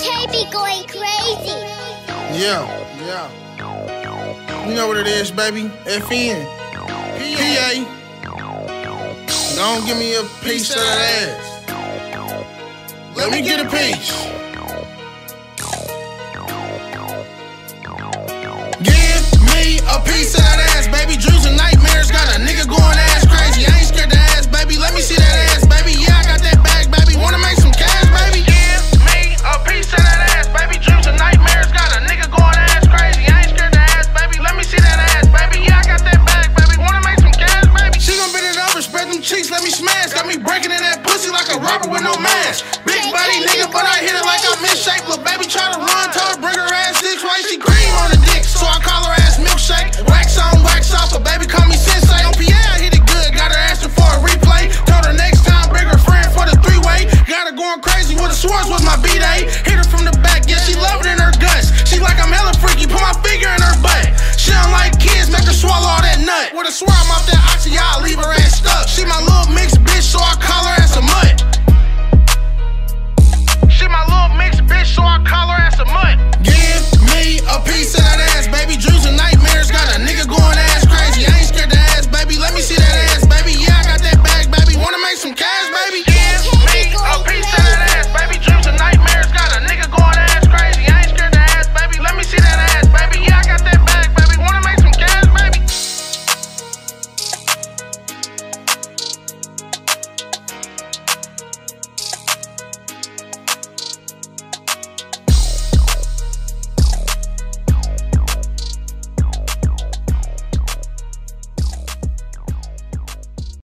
MK going crazy. Yeah, yeah. You know what it is, baby? FN. PA. Don't give me a piece of that ass. Let me get a piece. Give me a piece of that ass, baby. spread them cheeks, let me smash. Got me breaking in that pussy like a robber with no mask. Big body nigga, but I hit it like I'm shape Lil' baby try to run, tell her bring her ass six. Why she cream on the dick? So I call her ass milkshake. Wax on, wax off, a baby call me sensei. Oh, on PA, I hit it good, got her asking for a replay. Told her next time, bring her friend for the three way. Got her going crazy with the swords was my B day. Hit her from the back, yeah, she love it in her guts. She like I'm hella freaky, put my finger in her butt. She don't like kids, make her swallow all that nut. With a swirl, I'm off that oxy.